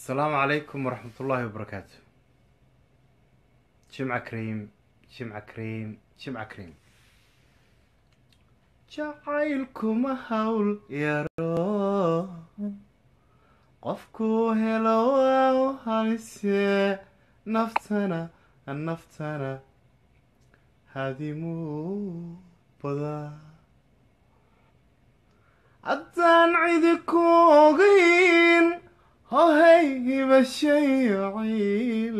asalaamu calaykum waraxmatullaahi wabarakaatu jimca kriim jimca kriim jimca kriim jacaylkuma hawl yaro qofku helo waa u haysee naftana naftana. Hadimuu badaa haddaan cidi kuogayn ogayn hohay hibashayo ciil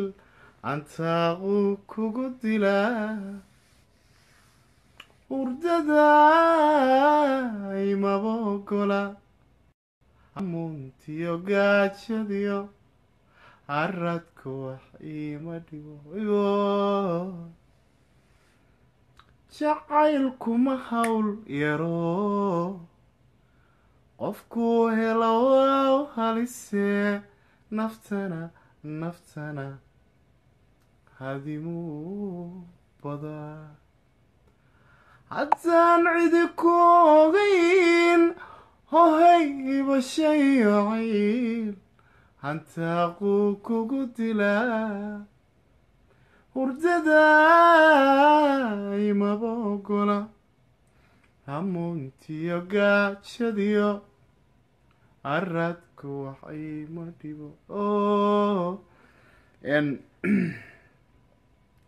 antaaquu kugu dilaa hurdada imaba ogola hamuuntiyo gaajadiyo haradku wax iima dhibo igo jacaylkuma hawl yaro qofkuu helo u halisee naftana naftana. Hadimuu badaa haddaan cidi ku ogayn hohay ibashayo ciil hantaaquu kugu dilaa hurdada imaba ogola hamuuntiyo gaajadiyo aradku wax ima dhibo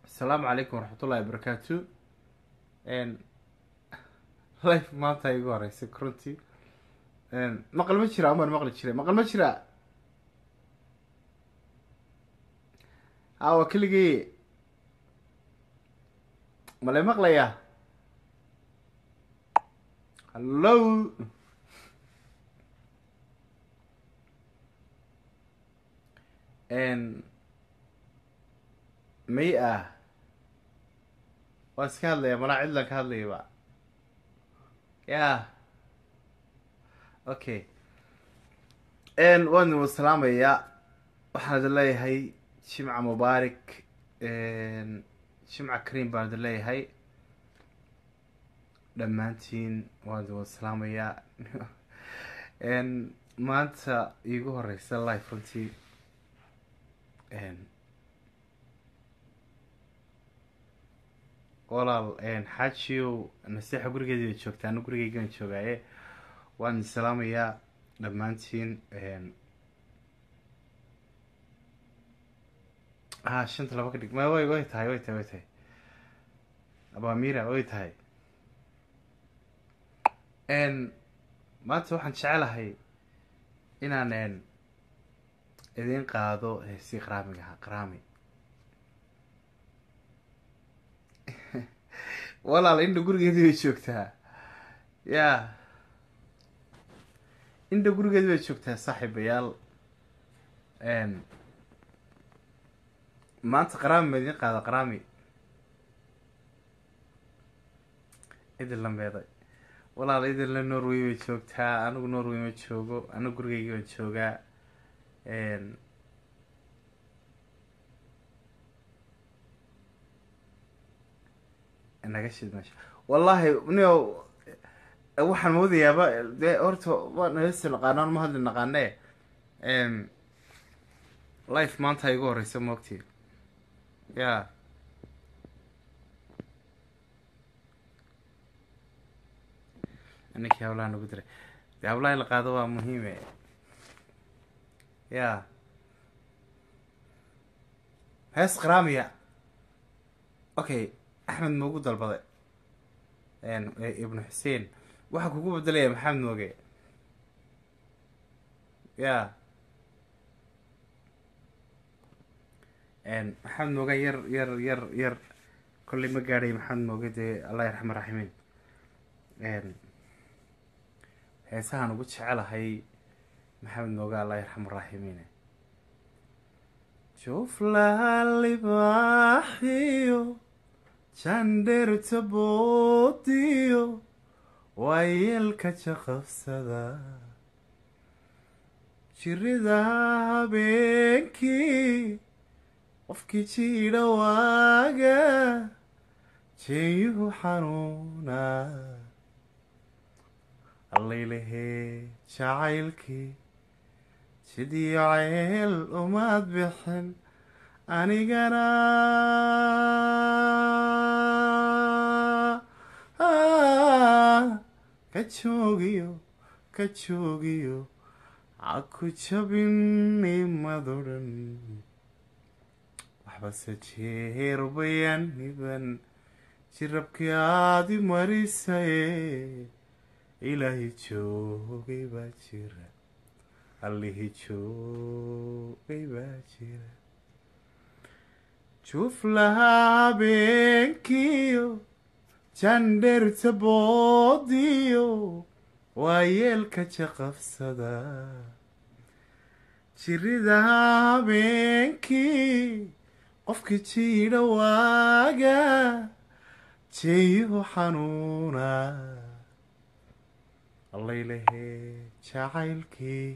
asalaamu calaykum waraxmatullahi wabarakaatu life maanta igu horeysay runtii maqal ma jira amaan maqli jiray maqal ma jira. A waa keligii. Male maqlaya hallo may ah waan iska hadlaya malaa cidlan ka hadlayaba ya. Okay waan salaamayaa waxaan idin leeyahay jimca mubaarak jimca kaream baan idin leeyahay. Dhammaantiin waan idin wada salaamayaa maanta iigu horeysa life runtii walaal xaajiyow naseexa gurigeedii bay joogtaa ana gurigeygaan joogaaye. Waan idin salaamayaa dhammaantiin ha shanta laba ka dhig. Ma way way tahay way tahay way tahay. Abamira way tahay. Maanta waxaan jecelahay inaan idiin qaado heesii qaraamiga ahaa qaraami walaal indha gurigeedii bay joogtaa ya. Indha gurigeedii bay joogtaa saaxiibayaal maanta qaraami ma idiin qaada qaraami idin lambeeday walaal idinla norway bay joogtaa anigu norway ma joogo anigu gurigeygi baan joogaa naga shid meesha wallahi nio waxaan moodayaaba dee horta waan heesta naqaanaan ma hadli naqaane. Life maanta igu horeysa moogti ya ninkii hawlaha nagu diray. De hawlaha la qaado waa muhiime ya hees qaraamiya okay axmed moogu dalbaday ibnu xuseen waxaa kugu bedelaya maxamed mooge. Ya maxamed mooge yar yar yar yar. Kolley ma gaadhay maxamed mooge dee allah yarxama raximiin heesahaan ugu jecelahay maxamed mooge allah yarxama raximiin juflaha libaaxiyo jandheerta boodiyo waayeelka jaqabsada jirida habeenkii qofkii jiidha waaga jeeyuhu xanuuna allaylahee jacaylkii sidii ceel umaad bixin anigana. Ka joogiyo ka joogiyo caku jabin imadodhan waxbase jeer bayaniban jirabkii aadi marisaye ilaahi joogay baa jira allihii joogay baa jira juuflahaa habeenkiyo jandheerta boodiyo waa yeelka jaqafsada jirida habeenkii qofkii jiidha waaga jeeyuhu xanuuna allaylahee jacaylkii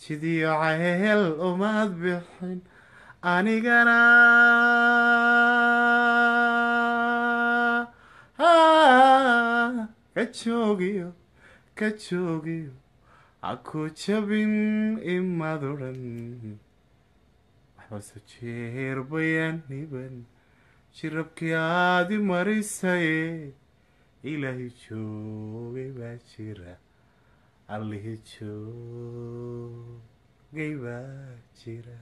jidiyo ceel umaad bixin anigana. Ka joogiyo ka joogiyo aku jabin imadodhan waxbase jeer bayaniban jirabkii aadi marisaye ilaahi joogay baa jira allihii joogay baa jira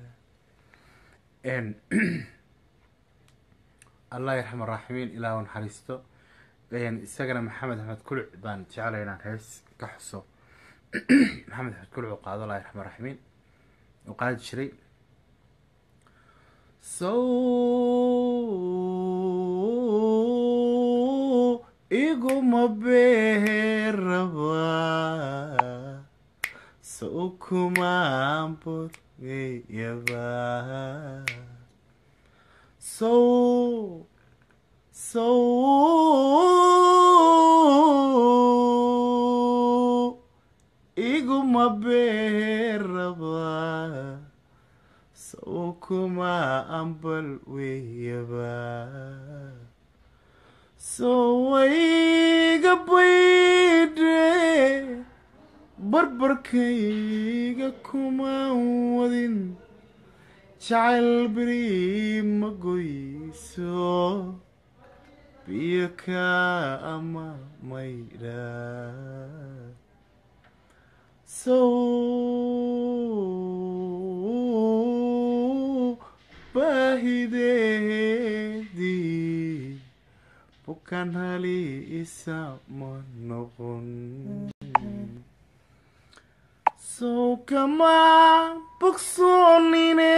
allah yarxam araaximiin ilaah naxariisto isagana maxamed axmed kuluc baan jeclay inaan hees ka xuso. Maxamed axmed kuluc u qaado allah yarxam araaximiin uu qaadi jiray sow iguma beeraba sow kumaanbodgayaba sow sow iguma beeraba sow kuma ambal weyaba sowayga baydhe barbarkayga kuma wadin. Jacayl beri ma goyso biyo ka ama maydha sow baahideedii bukan hali isa ma noqon sow kama bogsoonine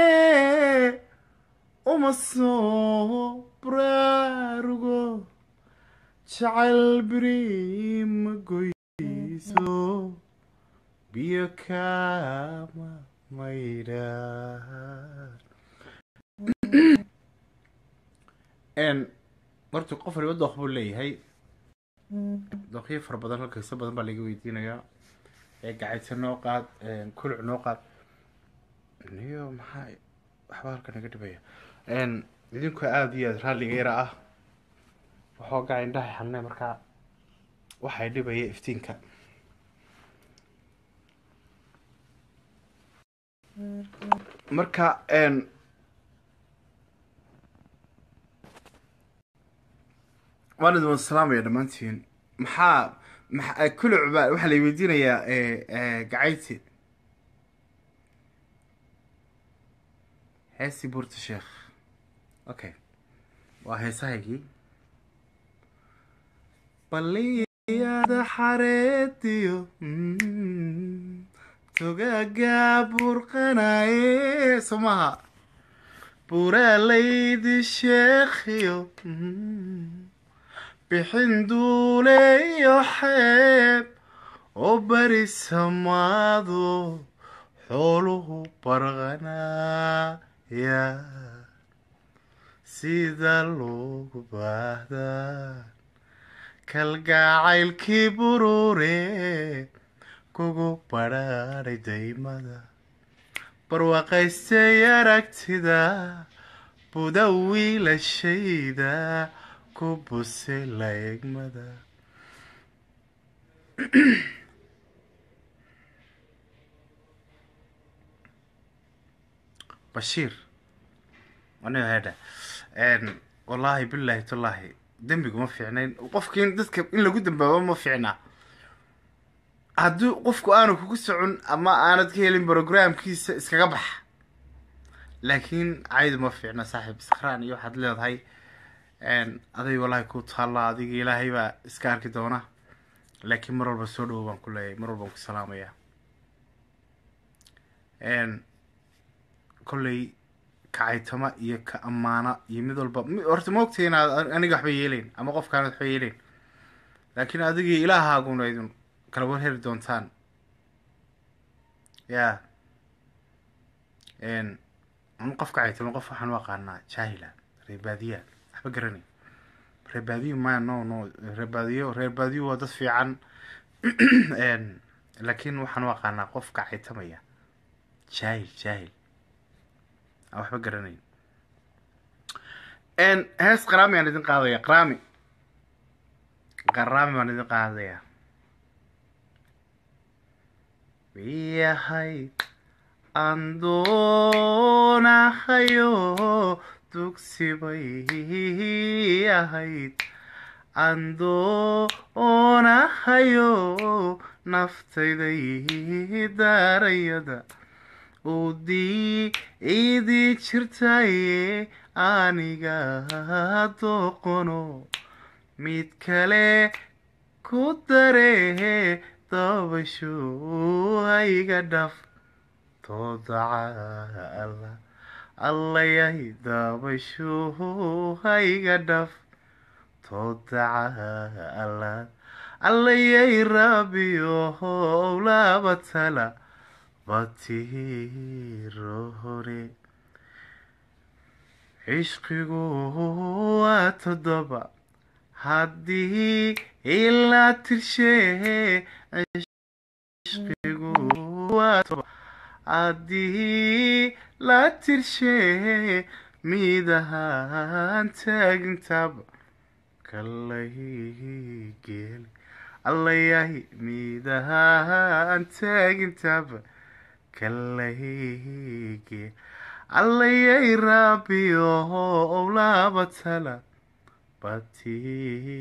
uma soo braarugo jacayl beri ma goyso biyo kama maydha martu qof waliba dooq buu leeyahay. Dooqyo fara badan halkayso badan baa laga weydiinayaa. Gacaysa noo qaad kuluc noo qaad. Niyo maxaa waxba halka naga dhibaya. Idinku aada iyo aada raalliga yara ah. Waxoogaa indhahay xanne markaa waxay dhibaya iftiinka. Marka waan idin wada salaamaya dhammaantiin maxaa maa kuluc ba waxaa la weydiinayaa gacayti? Heesi buurta sheekh. Okay waa heesahaygii. Baliyada xareediyo togaga burqanaye somaha buraalaydi sheekhiyo bixin duuleyo xeeb oo beri samaado xooluhu barqanaya. Sida loogu baahdaa kalgacaylkii burure kugu badhaadhay daymada. Barwaaqaystay aragtida buda wiilashayda ku busay la egmada bashiir aniga hedha wallaahi bilaahi tallaahi dembigu ma fiicnayn. Qofki in dadka in lagu dambaabo ma fiicnaa. Haddii qofku aanu kugu socon ama aanad ka helin programkiisa iskaga bax laakiin caydu ma fiicna saaxiib sakraan iyo waxaad leedahay aday wallaahi ku taalla adiga ilaahay baa iska arki doona. Laakiin mar walba soo dhawo baan ku leeyahay mar walbaan ku salaamaya kolley kacaytama iyo ka ammaana iyo mid walba horta ma ogtahay inaad aniga waxba yeeleyn ama qofkaanad waxba yeeleyn laakiin adigii ilaahaaguna idin kala warheri doontaan. Ya anu qof kacaytama qof waxaan u aqaanaa jaahila reebaadiya waxba garanay reebaadiyo ma no no reebaadiyo reebaadiyo waa dad fiican laakiin waxaan u aqaanaa qof kacaytamaya jaahil jaahil. Aan waxba garanayn. Hees qaraami aan idin qaadaya qaraami. Qaraami baan idin qaadaya. Yahay aan doonahayo dugsibay ahayd aan doonahayo naftayday daarayada uu diidii jirtaye aniga dooqono mid kale ku daree dabasho hayga dhaf toodaca allayahay dabasho hayga dhaf toodaca alla allayay rabiyo howlaba tala batirohore cishqigu waa toddoba haddii ilaa tirshee cishqigu waa todoba haddii la tirshee midahaan taagintaba kalay geeli allayahay midahaan taagintaba kalayge allayay raabiyo owlaba tala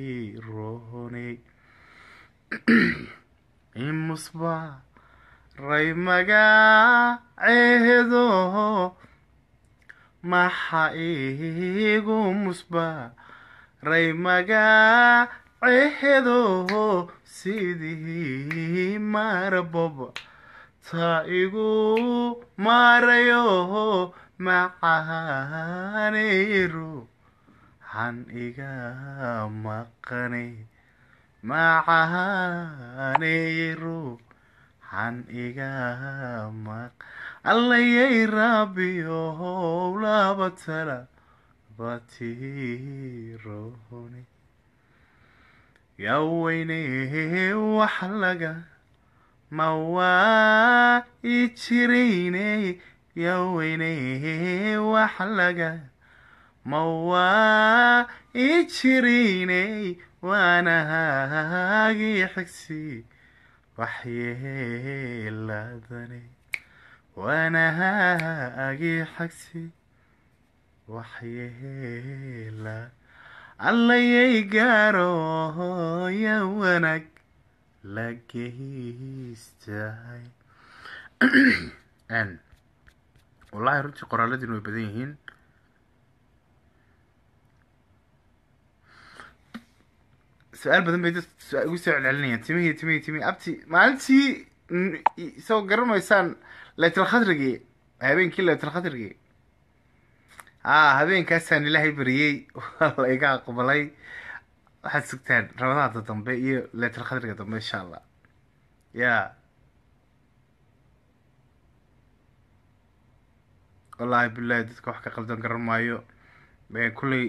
batirone imusba ray magaceedo maxa igu musba. Ray magaceedo sidii maraboba ta igu maarayo macaaneyro han iga maqane macaaneyro han iga maq allayay raabiyo howlaba tala batirone yaweyne wax laga ma waa i jirayney yaweyne wax laga ma waa i jirayney waanahaagii xigsi waxyeeladane waanahaagii xagsi waxyeela allayay gaaro ya wanaag la geystahay wallahi runtii qoraaladiin way badan yihiin su'aal badan bay dadka su- igu soo celcelinayaan timihii timihii timihii abti maalintii isagoo garamaysaan laytalkhadrigii habeenkii laytalkhadrigii haa habeenkaasaan ilaahay bariyey waa la iga aqbalay waxaad sugtaan ramadaanta dambe iyo laytalkhadriga dambe insha allah ya wallaahi billahi dadka wax ka qaldan garan maayo kulley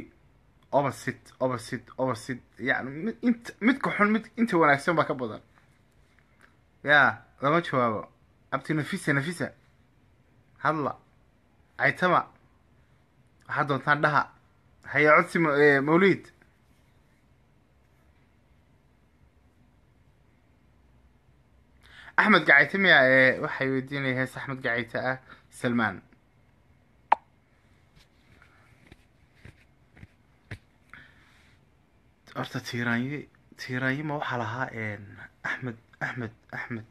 opposite opposite opposite yani inta midka xun mid inta wanaagsan baa ka badan. Ya lama jawaabo. Abti nafisa nafisa hadla. Caytama waxaad doontaan dhaha. Haya codsi eh, mawliid axmed gacayte miya ee waxay weydiinaya hees axmed gacayte ah salmaan horta tiiraanyo ma waxaa lahaa axmed axmed axmed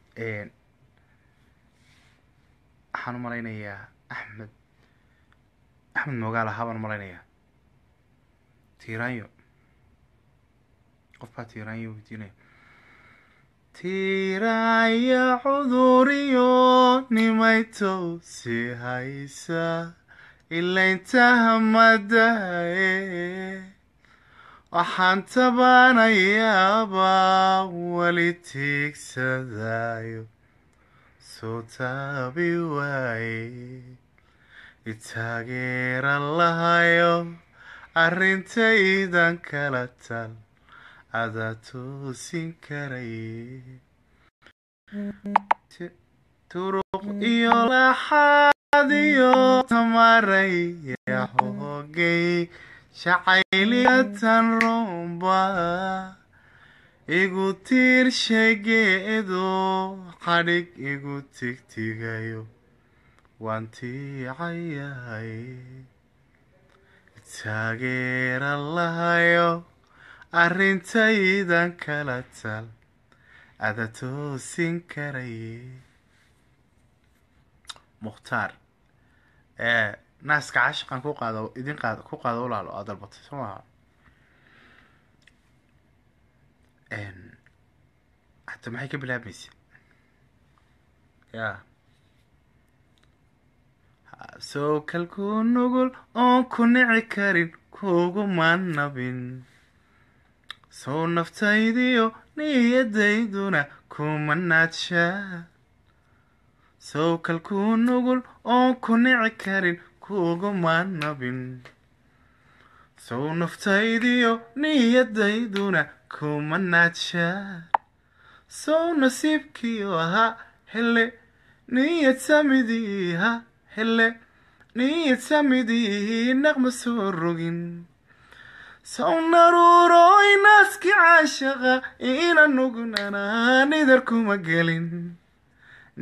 waxaan u malaynayaa axmed. Axmed moogaa lahaa baan u malaynayaa tiiraanyo qof baa tiiraanyo weydiinaya. Tiiraanya cuduriyo nimayto si haysa ilayntaha madaye waxaan tabaanayaabaa weli tiigsadayo soo taabi waaye itaageera lahayo arrintaydan kala tal adaa toosin karaye turuq iyo laxaad iyo tamaraya hoogay jacayliyatan romba igu tiirshageedo xadhig igu tigtigayo waan tiicayahay taageera lahayo arrintaydan kala tal ada toosin karaye mukhtaar naaska cashaqan ku qaado idin qaad ku qaado walaalo aad dalbatay soo maha hataa maxay ka bilaabmaysa? Ya soo kalku nugul oon ku nici karin kuguma nabin sow naftaydiyo niyadayduna kuma naadshaa kalku nugul oon ku nici karin kuguma nabin sow naftaydiyo niyadayduna kuma naadshaa sow nasiibkiyo ahaa hele niyad samidii ha hele niyad samidii naqma soo rogin sow naruuro inaaski caashaqa ina nugnana nidar kuma gelin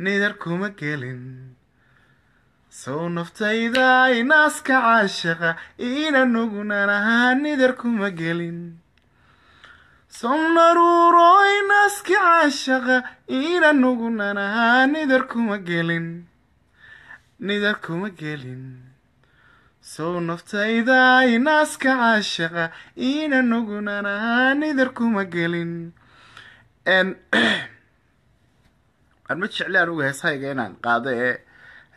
nidar kuma gelin sow naftayda inaaska caashaqa ina nugnana nidar kuma gelin. Sow naruuro inaaski caashaqa ina nugnana nidar kuma gelin. Nidar kuma gelin. Sow naftayda inaaska caashaqa ina nugnana nidar kuma gelin. Aan ma jecli anugu heesahayga inaan qaado ee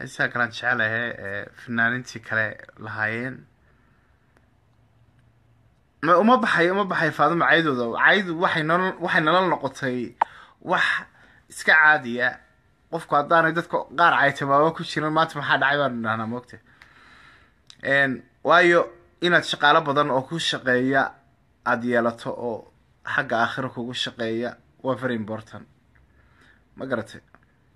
heesaha kalean jecelahe ee fanaanintii kale lahaayeen ma uma baxay uma baxay faaduma caydooda caydu waxay nolol waxay nolol noqotay wax iska caadiya qofku haddaanay dadka qaar caytamaaba ku jiran maanta maxaa dhacay baanu dhahnaa moogta waayo inaad shaqaalo badan oo ku shaqeeya aada yeelato oo xagga aakhira kugu shaqeeya waa very important? Ma garatay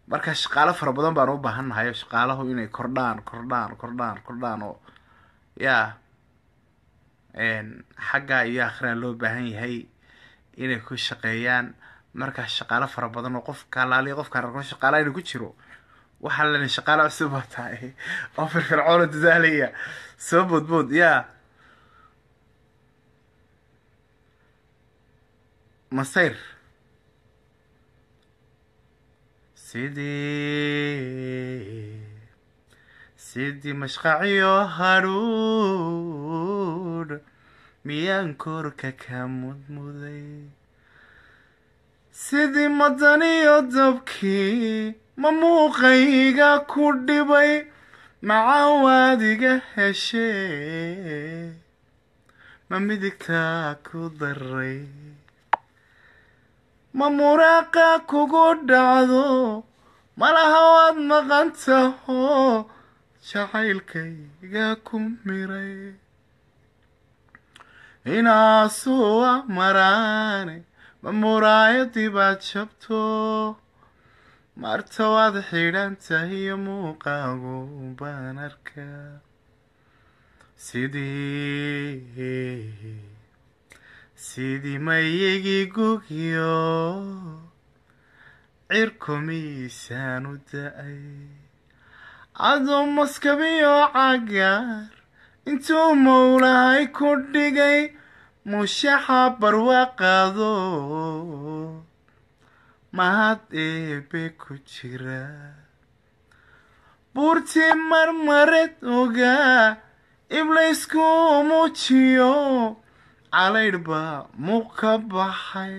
marka shaqaalo fara badan baan u baahan nahay shaqaalahu inay kordhaan kordhaan kordhaan kordhaan oo yaa xagga iyo aakhiraan loo baahan yahay inay ku shaqeeyaan. Markaa shaqaalo fara badan oo qofka alaaliya qofkaan ragno shaqaalaha inuu ku jiro waxaa lena shaqaalo cusub baa tahay oo firfircoona dadaalaya. Soo boodbood yaa. Masayr sidii sidii mashqaciyo hadhuudh miyaan korka ka mudmuday sidii madaniyo dabkii ma muuqayga ku dhibay macawaadiga heshee ma midigtaa ku daray ma muraaqa kugu dhacdo malaha waad maqan taho jacaylkayga ku miray. Inaasuwa maraane ma muraayadii baad jabto marta waad xidhan tahiyo muuqaagu baan arkaa. Sidii sidii mayigii gugyo. Cirku miisaan u da'ay. Adoo maskabiyo cagaar intuu mowlahay ku dhigay mushaxa barwaaqaado. Mahad eebe ku jira. Buurtii marmareed ogaa iblaysku muujiyo calaydh baa muuq ka baxay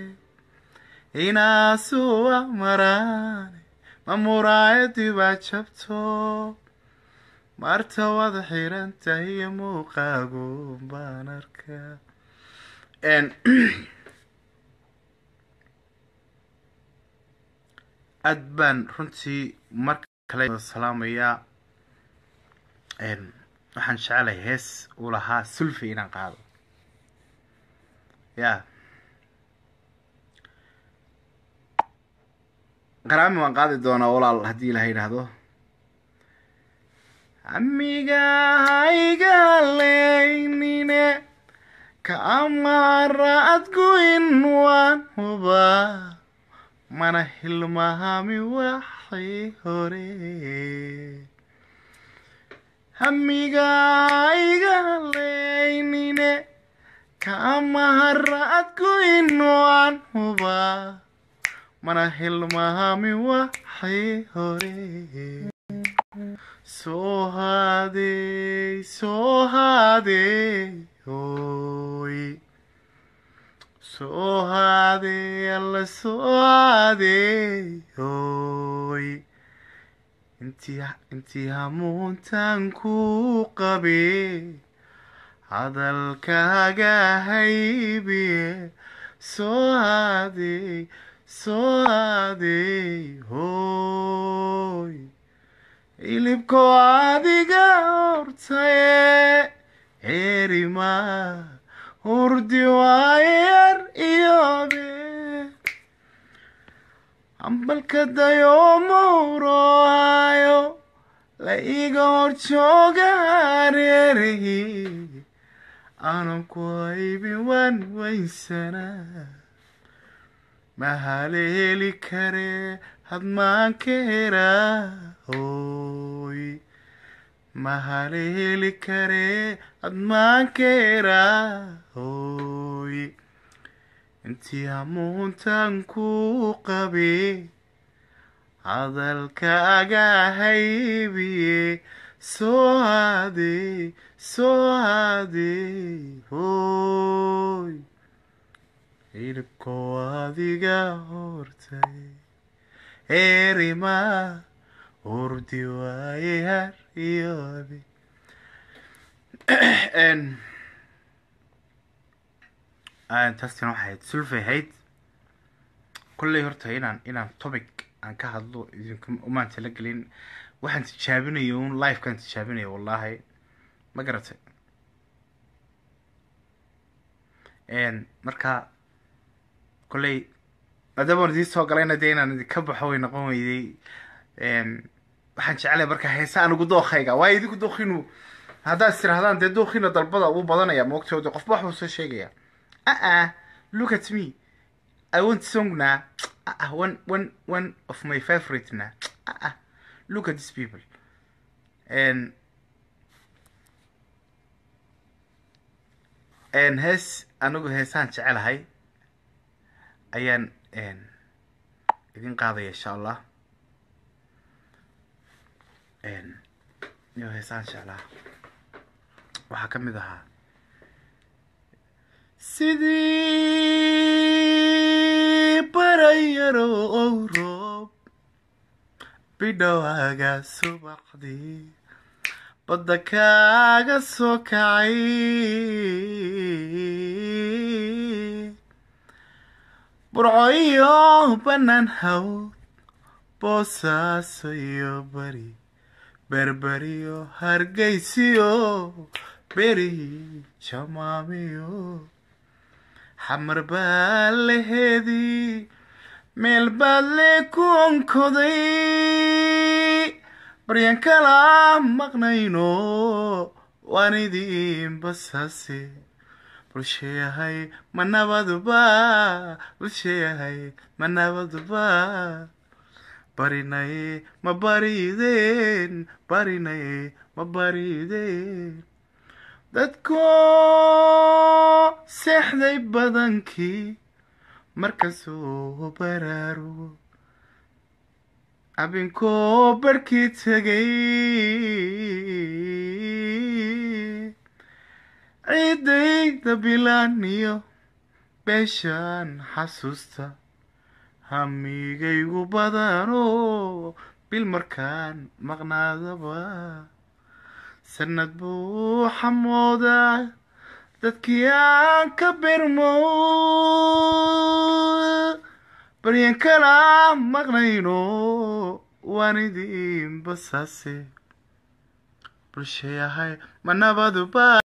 inaasuwa maraane ma muraayadii baa jabto marta wada xirantahay muuqaagu baan arkaa aad baan runtii mar kale salaamayaa waxaan jecelahay hees uu lahaa sulfi inaan qaado ya. Qaraami waan qaadi doonaa walaal haddii ilaha yidhaahdo. Amiga hayga leynine ka amara adgoyn waan hubaa. Mana hilmaami waxay hore. Hamiga hayga leynine ka amara adgoyn waan hubaa mana hilmaami waxay hore soo haadey soo haadey hoy soo haadey alla soo haadey hoy intii hamuuntan ku qabe hadalkaaga haybiye soo haadey soo haadey hoy hilibko adiga hortaye erima hurdi waayar iyobe ambalka dayo mawrohayo la iga hor jooga hareerahi aanan ku haybin waan waysana mahale heli kare hadmaan ka heraa hoy mahale heli kare hadmaan ka heraa hoy intii hamuuntan ku qabe hadalkaaga haybiye soo haadey hoy. Hilibko adiga hortay erima urdi waaye har iyobe taasina waxay ahayd sulfay ahayd kolley horta inaan inaan topic aan ka hadlo idinku umaan tala gelin waxaan tijaabinaya un livekaan tijaabinaya wallahi ma garatay. Marka kolley maadaama idiin soo galayna dee inaan idinka baxo way noqon weyday. Waxaan jeclay marka heesa anigu dookayga waayo idinku dookinu haddaad is dee dookina dalbada uu badanaya moogta de qofba waxbuu soo sheegaya. Uh look at me. I want song na. Uh one one one of my favorite na. Uh look at these people. And hees anigu heesaan jecelahay ayaan idin qaadaya insha allah iyo heesaan jeclaa. Waxaa ka mid ahaa sidii barayaro ow roob bidhowaaga subaxdii badda kaaga soo kacay burco iyo bannaan hawd boosaaso iyo bari berberiyo hargeysiyo beri jamaamiyo xamar baa laheedii meel baad le ku onkoday baryan kala maqnayno waan idin basaase bulshayahay ma nabaduba. Bulshayahay ma nabaduba. Barinaye ma barideen. Barinaye ma barideen. Dadkoo seexday badankii markaasuu baraarugo abinkoo barhkii tegay ciidayda bilaaniyo beeshaan xasuusta hamigaygu badanoo bil markaan maqnaadaba sanad buu xamoodaa dadkii aan ka birmo baryan kala maqnayno waan idin basaase bulshayahay ma nabaduba